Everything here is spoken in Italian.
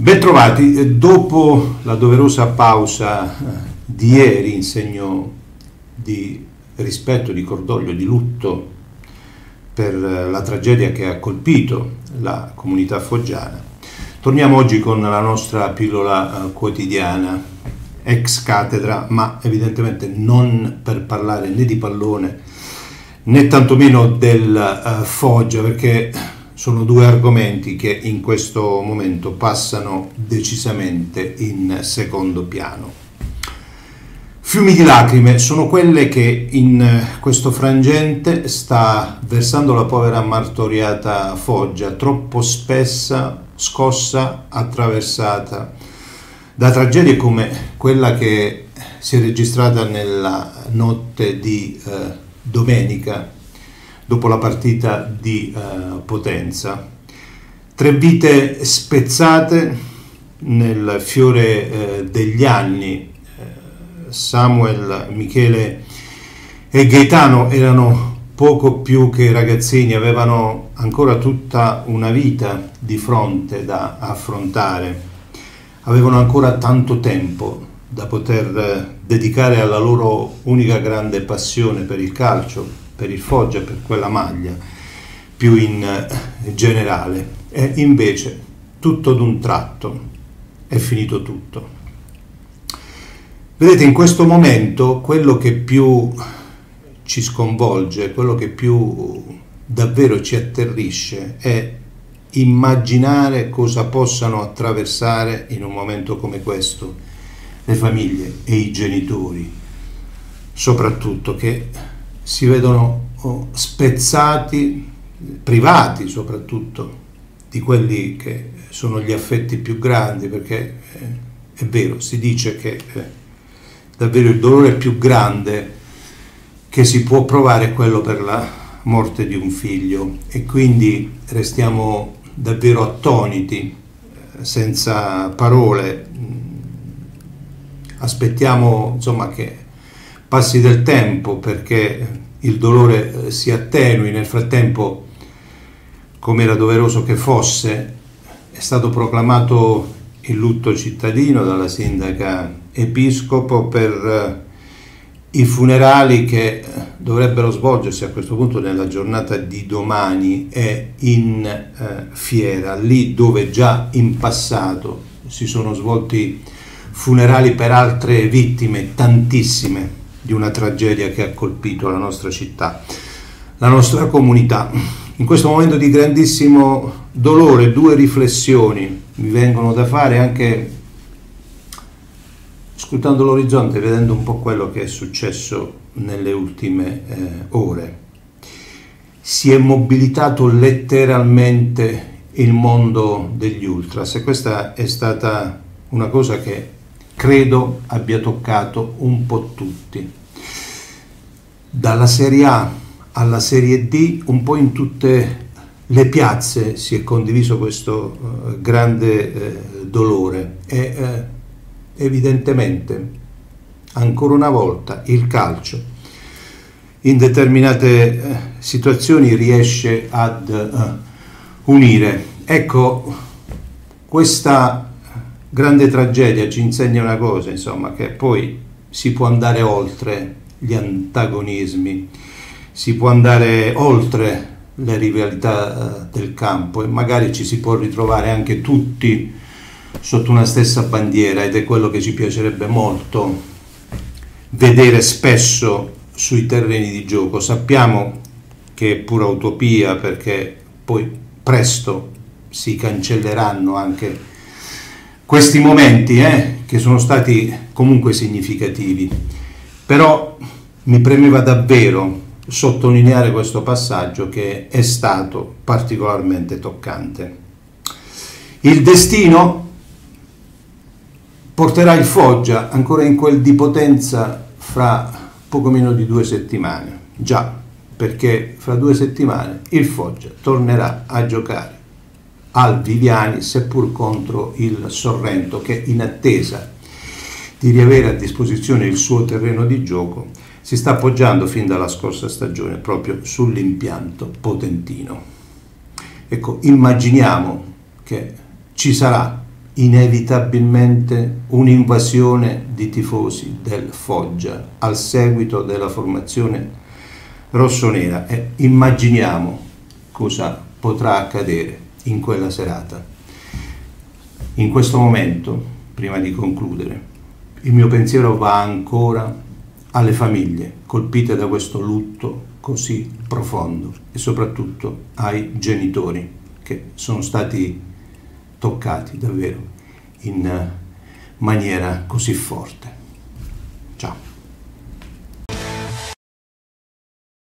Bentrovati, dopo la doverosa pausa eh, di ieri in segno di rispetto, di cordoglio, di lutto per eh, la tragedia che ha colpito la comunità foggiana, torniamo oggi con la nostra pillola eh, quotidiana ex cattedra, ma evidentemente non per parlare né di pallone né tantomeno del Foggia, perché sono due argomenti che in questo momento passano decisamente in secondo piano. Fiumi di lacrime sono quelle che in questo frangente sta versando la povera martoriata Foggia, troppo spessa, scossa, attraversata da tragedie come quella che si è registrata nella notte di eh, domenica dopo la partita di uh, Potenza. Tre vite spezzate nel fiore uh, degli anni. Uh, Samuel, Michele e Gaetano erano poco più che ragazzini, avevano ancora tutta una vita di fronte da affrontare, avevano ancora tanto tempo da poter dedicare alla loro unica grande passione per il calcio, per il Foggia, per quella maglia più in eh, generale. E invece tutto d'un tratto è finito tutto. Vedete, in questo momento quello che più ci sconvolge, quello che più davvero ci atterrisce è immaginare cosa possano attraversare in un momento come questo le famiglie e i genitori, soprattutto che si vedono oh, spezzati, privati soprattutto, di quelli che sono gli affetti più grandi, perché eh, è vero, si dice che eh, davvero il dolore più grande che si può provare è quello per la morte di un figlio. E quindi restiamo davvero attoniti, eh, senza parole, aspettiamo insomma che passi del tempo perché il dolore eh, si attenui. Nel frattempo, come era doveroso che fosse, è stato proclamato il lutto cittadino dalla sindaca episcopo per eh, i funerali che dovrebbero svolgersi a questo punto nella giornata di domani e in eh, fiera, lì dove già in passato si sono svolti funerali per altre vittime, tantissime, di una tragedia che ha colpito la nostra città, la nostra comunità. In questo momento di grandissimo dolore, due riflessioni mi vengono da fare anche scrutando l'orizzonte, vedendo un po' quello che è successo nelle ultime eh, ore. Si è mobilitato letteralmente il mondo degli ultras e questa è stata una cosa che credo abbia toccato un po' tutti. Dalla Serie A alla Serie D, un po' in tutte le piazze si è condiviso questo uh, grande uh, dolore e uh, evidentemente ancora una volta il calcio in determinate situazioni riesce ad unire. Ecco, questa grande tragedia ci insegna una cosa, insomma, che poi si può andare oltre gli antagonismi, si può andare oltre le rivalità eh, del campo e magari ci si può ritrovare anche tutti sotto una stessa bandiera ed è quello che ci piacerebbe molto vedere spesso sui terreni di gioco. Sappiamo che è pura utopia perché poi presto si cancelleranno anche questi momenti eh, che sono stati comunque significativi. Però mi premeva davvero sottolineare questo passaggio che è stato particolarmente toccante. Il destino porterà il Foggia ancora in quel di potenza fra poco meno di due settimane. Già, perché fra due settimane il Foggia tornerà a giocare al Viviani, seppur contro il Sorrento, che in attesa di riavere a disposizione il suo terreno di gioco si sta appoggiando fin dalla scorsa stagione proprio sull'impianto potentino. Ecco, immaginiamo che ci sarà inevitabilmente un'invasione di tifosi del Foggia al seguito della formazione rossonera e immaginiamo cosa potrà accadere in quella serata. In questo momento, prima di concludere, il mio pensiero va ancora alle famiglie colpite da questo lutto così profondo e soprattutto ai genitori che sono stati toccati davvero in maniera così forte.